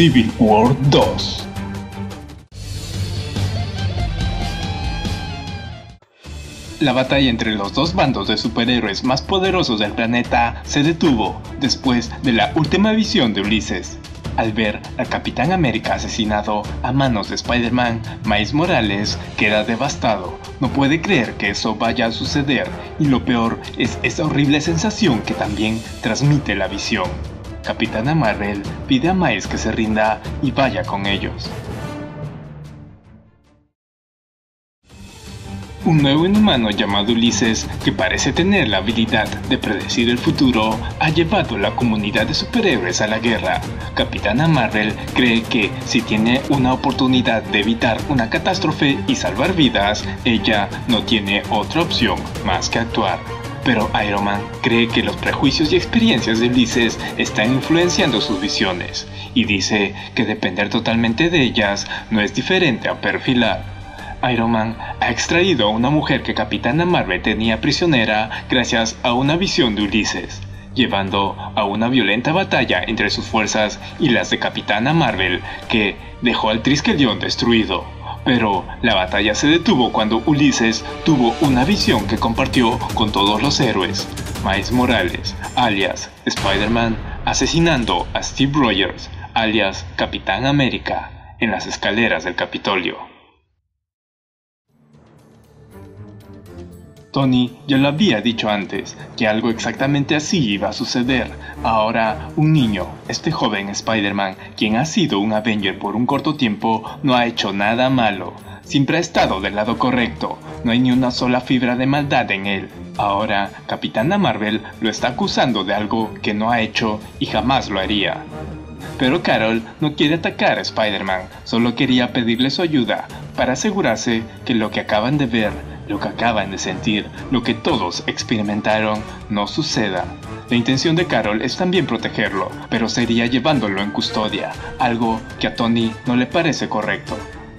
Civil War 2. La batalla entre los dos bandos de superhéroes más poderosos del planeta se detuvo después de la última visión de Ulises. Al ver al Capitán América asesinado a manos de Spider-Man, Miles Morales queda devastado. No puede creer que eso vaya a suceder y lo peor es esa horrible sensación que también transmite la visión. Capitana Marvel pide a Miles que se rinda y vaya con ellos. Un nuevo inhumano llamado Ulises, que parece tener la habilidad de predecir el futuro, ha llevado a la comunidad de superhéroes a la guerra. Capitana Marvel cree que si tiene una oportunidad de evitar una catástrofe y salvar vidas, ella no tiene otra opción más que actuar. Pero Iron Man cree que los prejuicios y experiencias de Ulises están influenciando sus visiones, y dice que depender totalmente de ellas no es diferente a perfilar. Iron Man ha extraído a una mujer que Capitana Marvel tenía prisionera gracias a una visión de Ulises, llevando a una violenta batalla entre sus fuerzas y las de Capitana Marvel que dejó al Triskelion destruido. Pero la batalla se detuvo cuando Ulises tuvo una visión que compartió con todos los héroes. Miles Morales, alias Spider-Man, asesinando a Steve Rogers, alias Capitán América, en las escaleras del Capitolio. Tony ya lo había dicho antes, que algo exactamente así iba a suceder. Ahora, un niño, este joven Spider-Man, quien ha sido un Avenger por un corto tiempo, no ha hecho nada malo. Siempre ha estado del lado correcto, no hay ni una sola fibra de maldad en él. Ahora, Capitana Marvel lo está acusando de algo que no ha hecho y jamás lo haría. Pero Carol no quiere atacar a Spider-Man, solo quería pedirle su ayuda para asegurarse que lo que acaban de ver lo que acaban de sentir, lo que todos experimentaron, no suceda. La intención de Carol es también protegerlo, pero sería llevándolo en custodia, algo que a Tony no le parece correcto.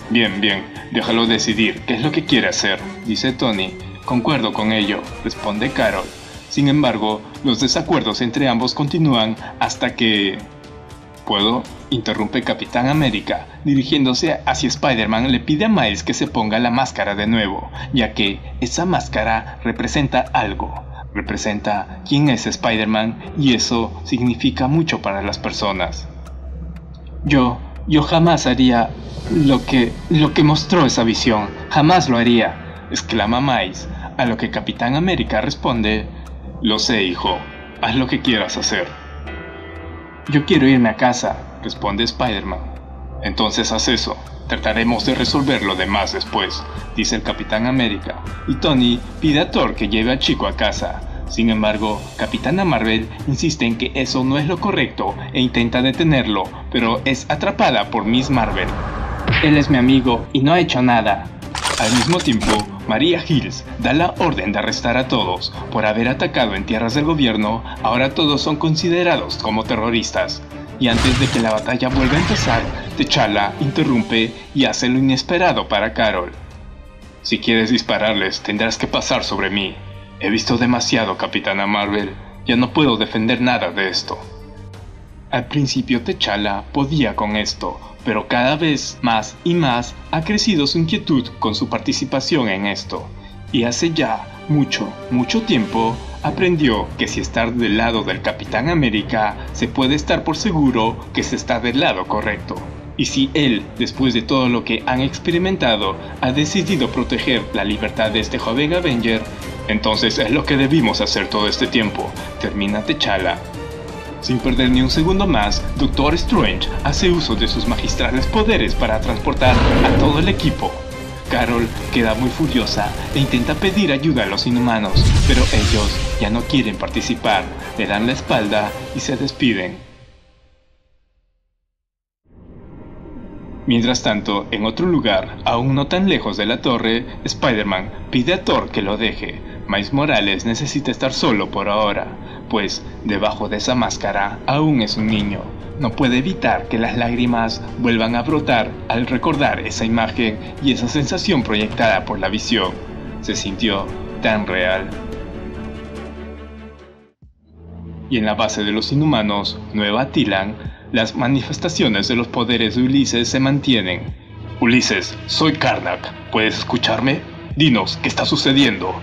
Bien, bien, déjalo decidir qué es lo que quiere hacer, dice Tony. Concuerdo con ello, responde Carol. Sin embargo, los desacuerdos entre ambos continúan hasta que... ¿Puedo? Interrumpe Capitán América. Dirigiéndose hacia Spider-Man le pide a Miles que se ponga la máscara de nuevo, ya que esa máscara representa algo. Representa quién es Spider-Man y eso significa mucho para las personas. Yo, yo jamás haría lo que, lo que mostró esa visión. Jamás lo haría, exclama Miles, a lo que Capitán América responde, Lo sé, hijo, haz lo que quieras hacer. Yo quiero irme a casa, responde Spider-Man. Entonces haz eso, trataremos de resolver lo demás después, dice el Capitán América, y Tony pide a Thor que lleve al chico a casa. Sin embargo, Capitana Marvel insiste en que eso no es lo correcto e intenta detenerlo, pero es atrapada por Miss Marvel. Él es mi amigo y no ha hecho nada. Al mismo tiempo, María Hills da la orden de arrestar a todos por haber atacado en tierras del gobierno, ahora todos son considerados como terroristas. Y antes de que la batalla vuelva a empezar, T'Challa interrumpe y hace lo inesperado para Carol. Si quieres dispararles, tendrás que pasar sobre mí. He visto demasiado, Capitana Marvel. Ya no puedo defender nada de esto. Al principio T'Challa podía con esto, pero cada vez más y más ha crecido su inquietud con su participación en esto. Y hace ya mucho, mucho tiempo aprendió que si estar del lado del Capitán América, se puede estar por seguro que se está del lado correcto. Y si él, después de todo lo que han experimentado, ha decidido proteger la libertad de este joven Avenger, entonces es lo que debimos hacer todo este tiempo, termina T'Challa sin perder ni un segundo más, Doctor Strange hace uso de sus magistrales poderes para transportar a todo el equipo. Carol queda muy furiosa e intenta pedir ayuda a los inhumanos, pero ellos ya no quieren participar, le dan la espalda y se despiden. Mientras tanto, en otro lugar, aún no tan lejos de la torre, Spider-Man pide a Thor que lo deje. Miles Morales necesita estar solo por ahora, pues debajo de esa máscara aún es un niño. No puede evitar que las lágrimas vuelvan a brotar al recordar esa imagen y esa sensación proyectada por la visión. Se sintió tan real. Y en la base de los inhumanos, Nueva Tilan, las manifestaciones de los poderes de Ulises se mantienen. Ulises, soy Karnak. ¿Puedes escucharme? Dinos, ¿qué está sucediendo?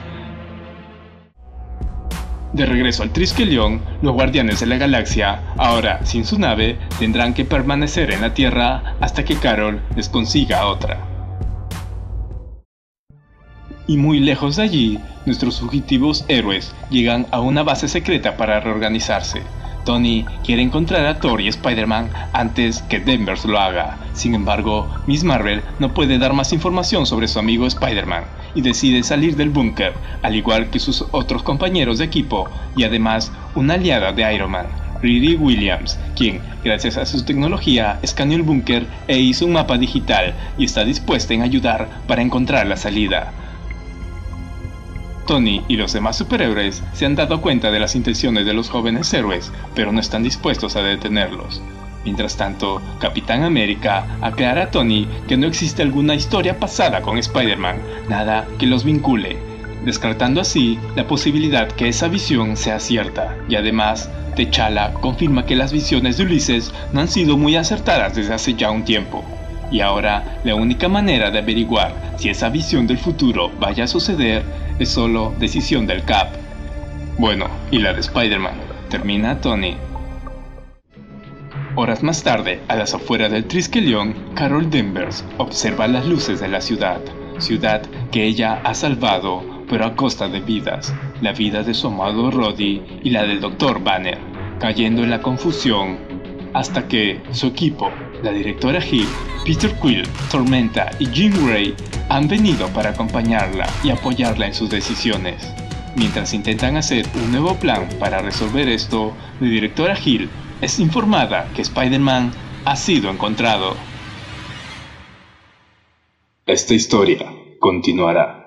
De regreso al Triskelion, los guardianes de la galaxia, ahora sin su nave, tendrán que permanecer en la Tierra hasta que Carol les consiga otra. Y muy lejos de allí, nuestros fugitivos héroes llegan a una base secreta para reorganizarse. Tony quiere encontrar a Thor y Spider-Man antes que Denver lo haga. Sin embargo, Miss Marvel no puede dar más información sobre su amigo Spider-Man y decide salir del búnker, al igual que sus otros compañeros de equipo y además una aliada de Iron Man, Riri Williams, quien, gracias a su tecnología, escaneó el búnker e hizo un mapa digital y está dispuesta en ayudar para encontrar la salida. Tony y los demás superhéroes se han dado cuenta de las intenciones de los jóvenes héroes, pero no están dispuestos a detenerlos. Mientras tanto, Capitán América aclara a Tony que no existe alguna historia pasada con Spider-Man, nada que los vincule, descartando así la posibilidad que esa visión sea cierta, y además, T'Challa confirma que las visiones de Ulises no han sido muy acertadas desde hace ya un tiempo. Y ahora, la única manera de averiguar si esa visión del futuro vaya a suceder es solo decisión del Cap. Bueno, y la de Spider-Man. Termina Tony. Horas más tarde, a las afueras del Triskelion, Carol Danvers observa las luces de la ciudad, ciudad que ella ha salvado, pero a costa de vidas, la vida de su amado Roddy y la del Dr. Banner, cayendo en la confusión, hasta que su equipo, la directora Hill, Peter Quill, Tormenta y Jean Grey han venido para acompañarla y apoyarla en sus decisiones. Mientras intentan hacer un nuevo plan para resolver esto, la directora Hill es informada que Spider-Man ha sido encontrado. Esta historia continuará.